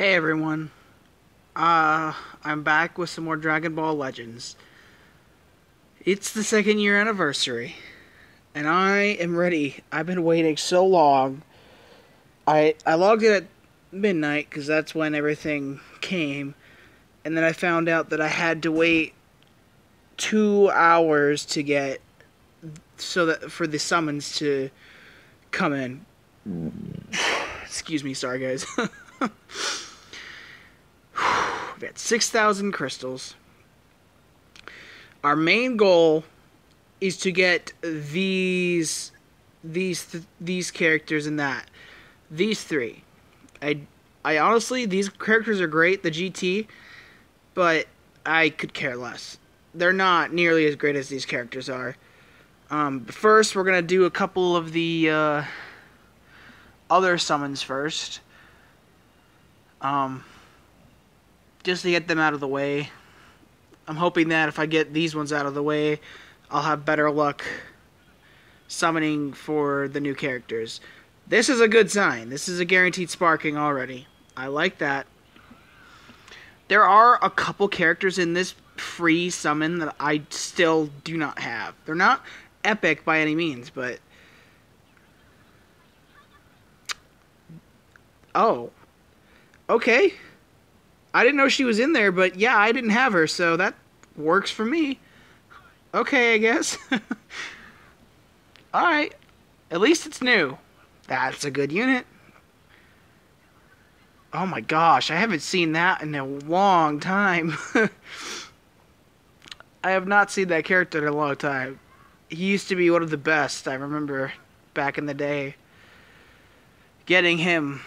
Hey everyone. Uh, I'm back with some more Dragon Ball Legends. It's the second year anniversary, and I am ready. I've been waiting so long. I I logged in at midnight because that's when everything came, and then I found out that I had to wait two hours to get so that for the summons to come in. Excuse me, sorry guys. We've got 6,000 crystals. Our main goal is to get these these th- these characters and that. These three. I I honestly these characters are great, the GT, but I could care less. They're not nearly as great as these characters are. Um, first, we're gonna do a couple of the uh, other summons first. Um, just to get them out of the way. I'm hoping that if I get these ones out of the way, I'll have better luck summoning for the new characters. This is a good sign. This is a guaranteed sparking already. I like that. There are a couple characters in this free summon that I still do not have. They're not epic by any means, but... Oh. Okay. I didn't know she was in there, but yeah, I didn't have her, so that works for me. Okay, I guess. Alright. At least it's new. That's a good unit. Oh my gosh, I haven't seen that in a long time. I have not seen that character in a long time. He used to be one of the best, I remember back in the day. Getting him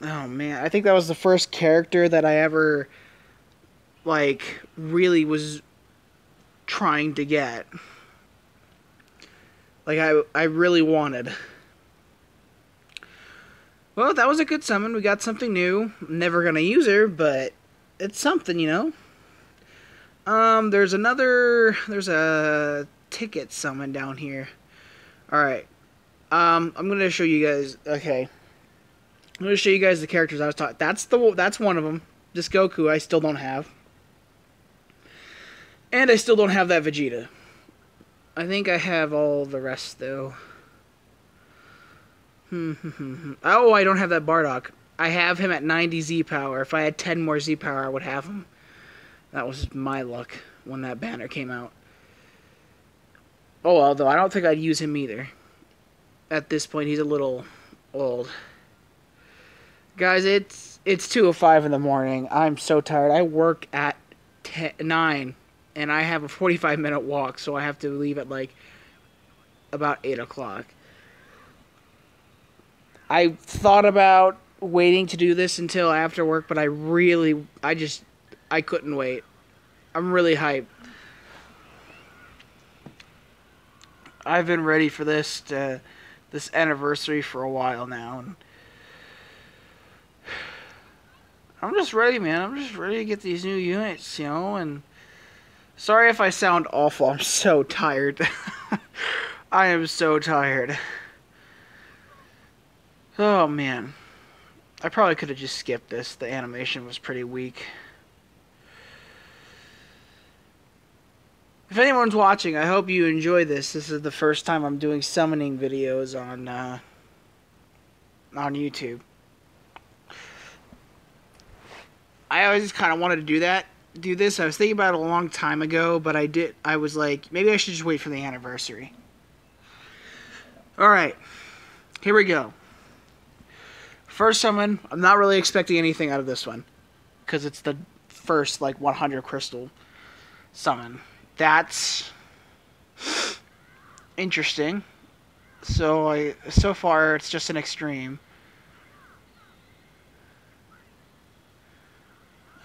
Oh man, I think that was the first character that I ever like really was trying to get. Like I I really wanted. Well, that was a good summon. We got something new. Never gonna use her, but it's something, you know. Um, there's another. There's a ticket summon down here. All right. Um, I'm gonna show you guys. Okay. I'm going to show you guys the characters I was taught. That's the that's one of them. This Goku I still don't have, and I still don't have that Vegeta. I think I have all the rest though. Hmm, hmm, hmm, oh, I don't have that Bardock. I have him at 90 Z power. If I had 10 more Z power, I would have him. That was my luck when that banner came out. Oh, although I don't think I'd use him either. At this point, he's a little old. Guys, it's it's 2:05 in the morning. I'm so tired. I work at 10, 9 and I have a 45 minute walk, so I have to leave at like about 8 o'clock. I thought about waiting to do this until after work, but I really, I just, I couldn't wait. I'm really hyped. I've been ready for this to, this anniversary for a while now. And I'm just ready, man. I'm just ready to get these new units, you know, and sorry if I sound awful. I'm so tired. I am so tired. Oh, man. I probably could have just skipped this. The animation was pretty weak. If anyone's watching, I hope you enjoy this. This is the first time I'm doing summoning videos on uh, on YouTube. I always just kind of wanted to do that, do this. I was thinking about it a long time ago, but I did. I was like, maybe I should just wait for the anniversary. All right, here we go. First summon. I'm not really expecting anything out of this one, because it's the first like 100 crystal summon. That's interesting. So I so far it's just an extreme.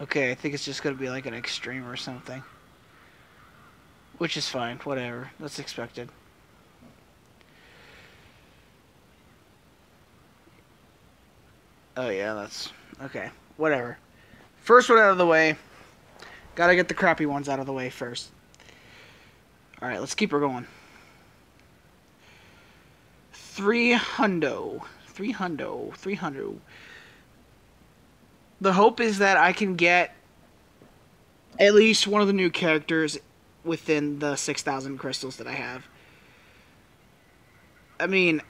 Okay, I think it's just going to be like an extreme or something. Which is fine, whatever. That's expected. Oh yeah, that's... Okay, whatever. First one out of the way. Gotta get the crappy ones out of the way first. Alright, let's keep her going. Three hundo. Three hundo. Three hundo. The hope is that I can get at least one of the new characters within the 6,000 crystals that I have. I mean,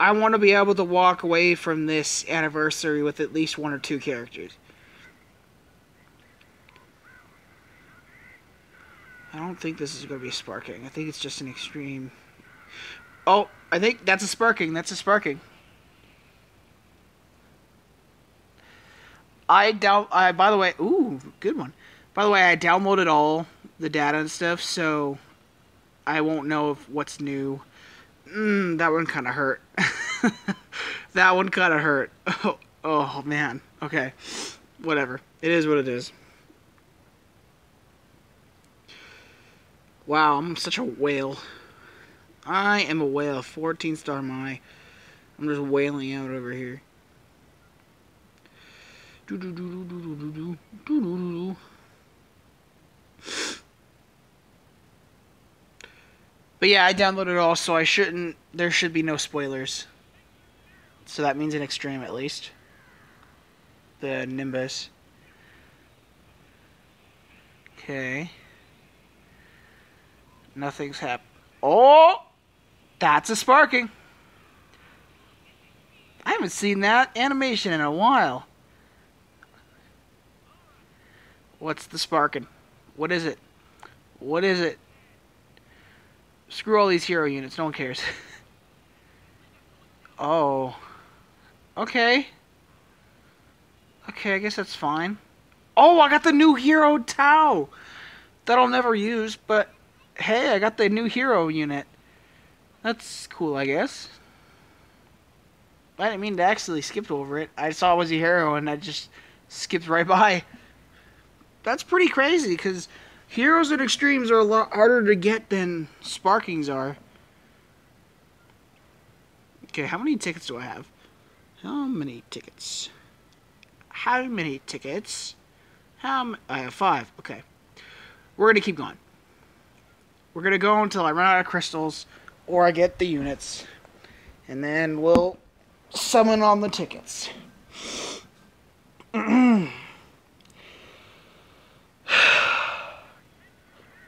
I want to be able to walk away from this anniversary with at least one or two characters. I don't think this is going to be sparking. I think it's just an extreme. Oh, I think that's a sparking. That's a sparking. I down. I by the way, ooh, good one. By the way, I downloaded all the data and stuff, so I won't know if what's new. Mm, that one kind of hurt. that one kind of hurt. Oh, oh man. Okay, whatever. It is what it is. Wow, I'm such a whale. I am a whale. 14 star my. I'm just wailing out over here. But yeah, I downloaded all, so I shouldn't. There should be no spoilers. So that means an extreme at least. The Nimbus. Okay. Nothing's happened. Oh! That's a sparking. I haven't seen that animation in a while. What's the sparking? What is it? What is it? Screw all these hero units. No one cares. oh. Okay. Okay, I guess that's fine. Oh, I got the new hero Tau. That I'll never use, but hey, I got the new hero unit. That's cool, I guess. I didn't mean to actually skip over it. I saw it was a hero and I just skipped right by. That's pretty crazy because heroes and extremes are a lot harder to get than sparkings are. Okay, how many tickets do I have? How many tickets? How many tickets? How I have five. Okay. We're going to keep going. We're going to go until I run out of crystals or I get the units. And then we'll summon on the tickets.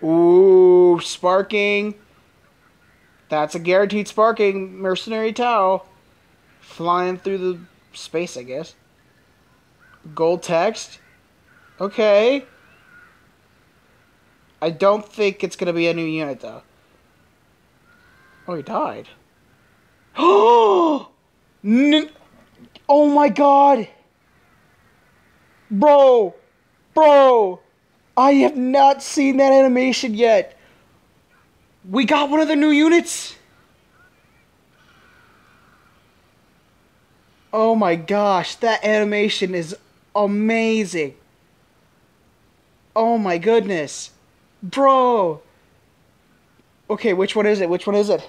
Ooh, sparking. That's a guaranteed sparking. Mercenary Tao. Flying through the space, I guess. Gold text. Okay. I don't think it's going to be a new unit, though. Oh, he died. Oh! oh my god! Bro! Bro! I have not seen that animation yet. We got one of the new units. Oh my gosh, that animation is amazing. Oh my goodness. Bro! Okay, which one is it? Which one is it?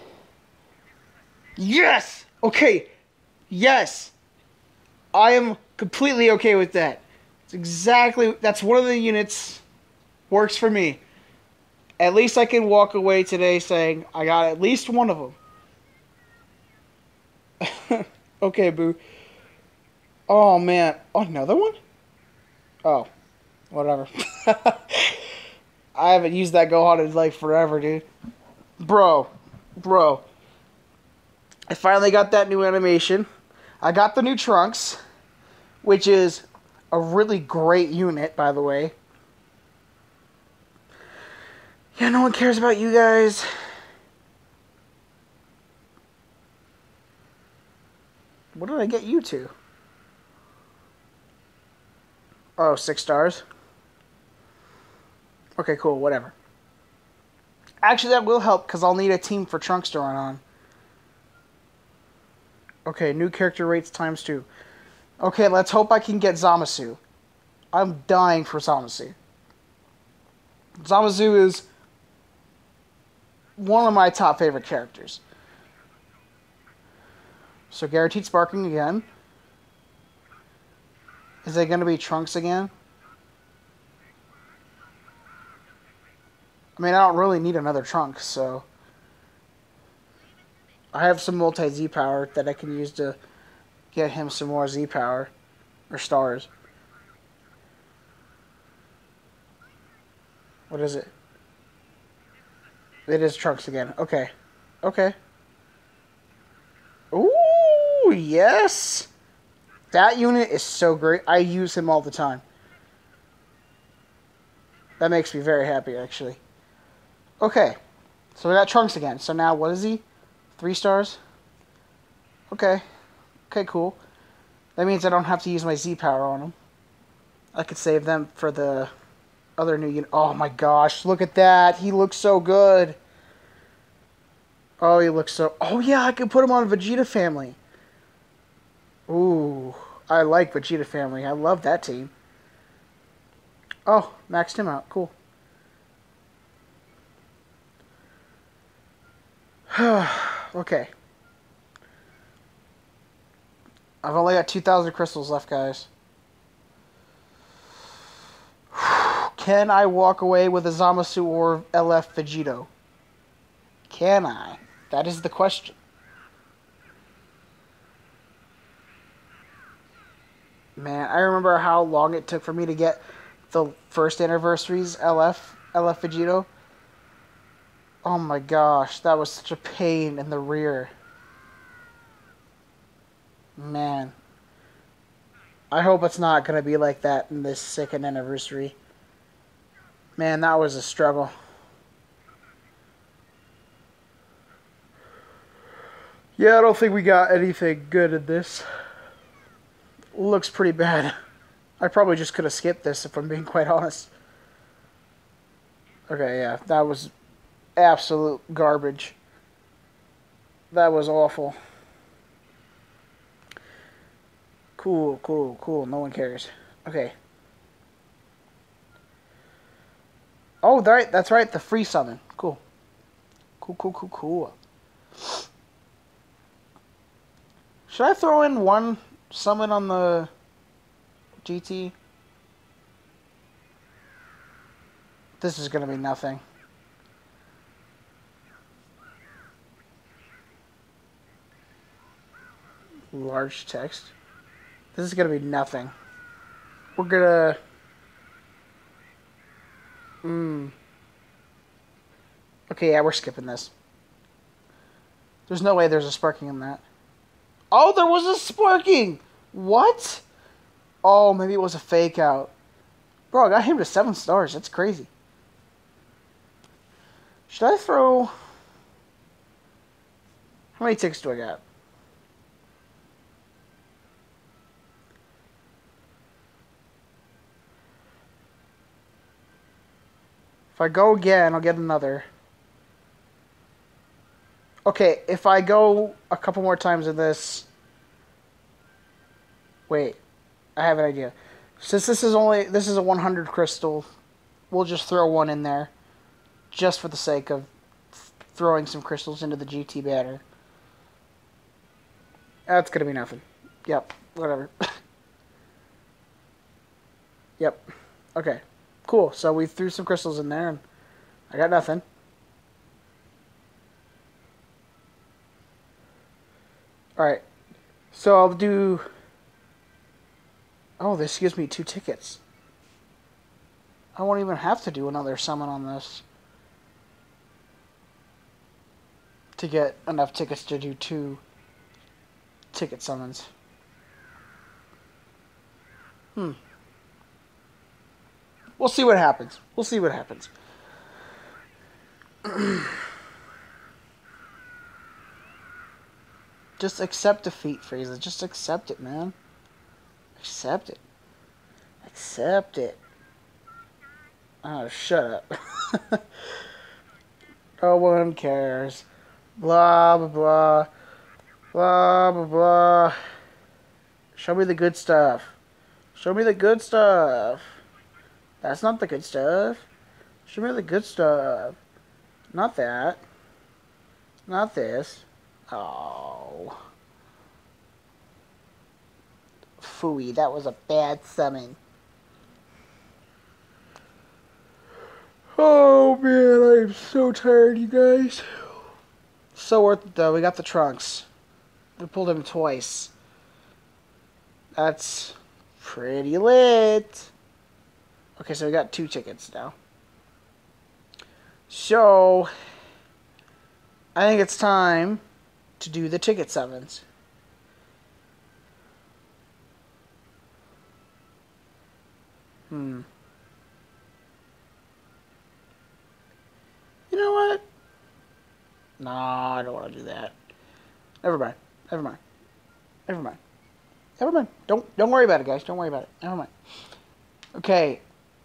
Yes! Okay. Yes. I am completely okay with that. It's exactly that's one of the units works for me. At least I can walk away today saying I got at least one of them. okay, boo. Oh man, another one? Oh, whatever. I haven't used that Gohan in like forever, dude. Bro, bro. I finally got that new animation. I got the new Trunks, which is a really great unit, by the way. Yeah, no one cares about you guys. What did I get you to? Oh, six stars. Okay, cool, whatever. Actually, that will help because I'll need a team for Trunks to run on. Okay, new character rates times two. Okay, let's hope I can get Zamasu. I'm dying for Zamasu. Zamasu is one of my top favorite characters. So guaranteed sparking again. Is it going to be Trunks again? I mean, I don't really need another Trunks, so... I have some multi-Z power that I can use to get him some more Z power. Or stars. What is it? It is Trunks again. Okay. Okay. Ooh, yes! That unit is so great. I use him all the time. That makes me very happy, actually. Okay. So we got Trunks again. So now, what is he? Three stars? Okay. Okay, cool. That means I don't have to use my Z power on him. I could save them for the other new unit. Oh my gosh, look at that. He looks so good. Oh, he looks so... Oh yeah, I could put him on Vegeta Family. Ooh, I like Vegeta Family. I love that team. Oh, maxed him out. Cool. okay. I've only got 2,000 crystals left, guys. Can I walk away with a Zamasu or LF Vegito? Can I? That is the question. Man, I remember how long it took for me to get the first anniversaries LF LF Vegito. Oh my gosh, that was such a pain in the rear. Man. I hope it's not going to be like that in this second anniversary. Man, that was a struggle. Yeah, I don't think we got anything good in this. Looks pretty bad. I probably just could have skipped this if I'm being quite honest. Okay, yeah, that was absolute garbage. That was awful. Cool, cool, cool. No one cares. Okay. Oh, right, that's right. The free summon. Cool. Cool, cool, cool, cool. Should I throw in one summon on the GT? This is going to be nothing. Large text. This is going to be nothing. We're going to... Hmm. Okay, yeah, we're skipping this. There's no way there's a sparking in that. Oh, there was a sparking! What? Oh, maybe it was a fake out. Bro, I got him to seven stars. That's crazy. Should I throw... How many ticks do I got? I go again, I'll get another. Okay, if I go a couple more times in this... Wait, I have an idea. Since this is only, this is a 100 crystal, we'll just throw one in there. Just for the sake of throwing some crystals into the GT banner. That's gonna be nothing. Yep, whatever. yep. Okay. Cool. So we threw some crystals in there, and I got nothing. Alright. So I'll do... Oh, this gives me two tickets. I won't even have to do another summon on this. To get enough tickets to do two ticket summons. Hmm. We'll see what happens. We'll see what happens. Just accept defeat, Frieza. Just accept it, man. Accept it. Accept it. Oh, shut up. no one cares. Blah, blah, blah. Blah, blah, blah. Show me the good stuff. Show me the good stuff. That's not the good stuff. Show me the good stuff. Not that. Not this. Oh. Fooey, that was a bad summon. Oh man, I'm so tired, you guys. So worth it though. We got the trunks. We pulled him twice. That's pretty lit. Okay, so we got two tickets now. So, I think it's time to do the ticket sevens. Hmm. You know what? Nah, I don't want to do that. Never mind. Never mind. Never mind. Never mind. Don't don't worry about it, guys. Don't worry about it. Never mind. Okay.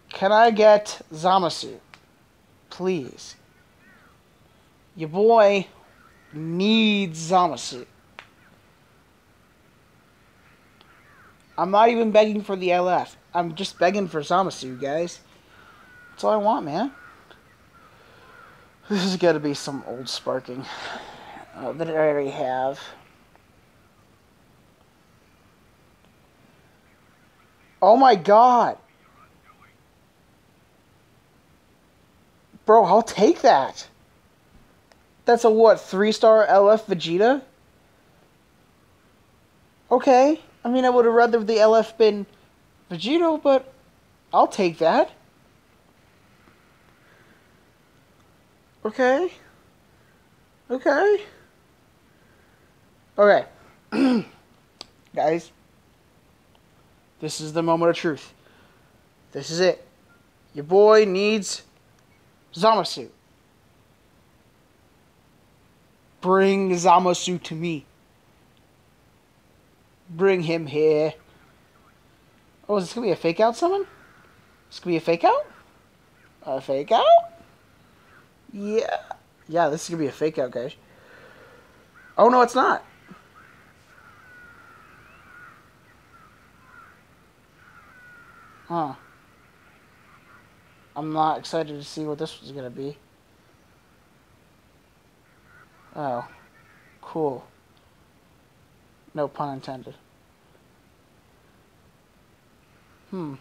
Can I get Zamasu? Please. Your boy needs Zamasu. I'm not even begging for the LF. I'm just begging for Zamasu, guys. That's all I want, man. This has got to be some old sparking uh, that I already have. Oh my god. Bro, I'll take that. That's a what, three star LF Vegeta? Okay. I mean, I would have rather the LF been Vegito, but I'll take that. Okay. Okay. Okay. Guys, this is the moment of truth. This is it. Your boy needs Zamasu. Bring Zamasu to me. Bring him here. Oh, is this gonna be a fake out summon? This gonna be a fake out? A fake out? Yeah. Yeah, this is gonna be a fake out, guys. Oh no, it's not. Huh. I'm not excited to see what this was gonna be. Oh. Cool. No pun intended. Hmm.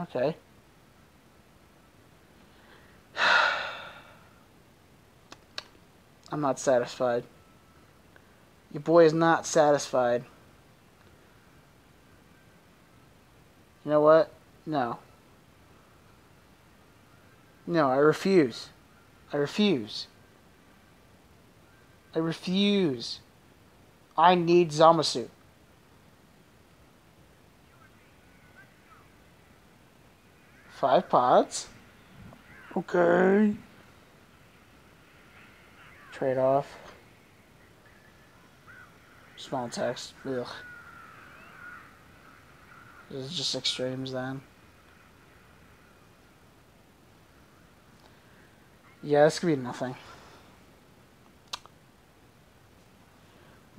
Okay. I'm not satisfied. Your boy is not satisfied. You know what? No. No, I refuse. I refuse. I refuse. I need Zamasu. Five pods. Okay. Trade off. Small text. Ugh. Is just extremes then. Yeah, this could be nothing.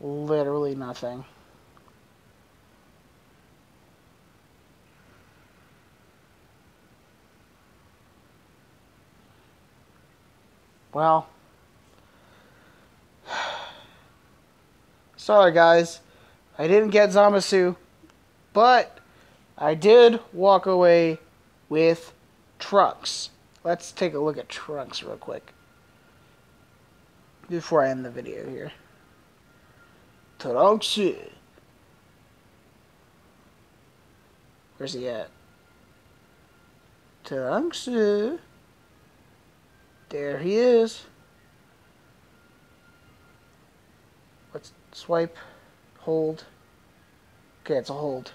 Literally nothing. Well, sorry guys, I didn't get Zamasu, but I did walk away with Trunks. Let's take a look at Trunks real quick before I end the video here. Trunks. Where's he at? Trunks. There he is. Let's swipe, hold. Okay, it's a hold.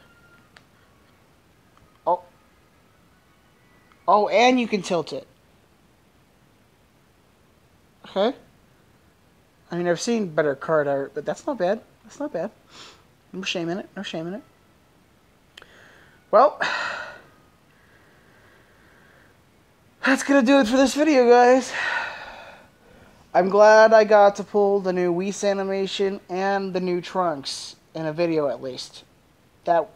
Oh, and you can tilt it. Okay. I mean, I've seen better card art, but that's not bad. That's not bad. No shame in it. No shame in it. Well, that's going to do it for this video, guys. I'm glad I got to pull the new Whis animation and the new Trunks in a video at least. That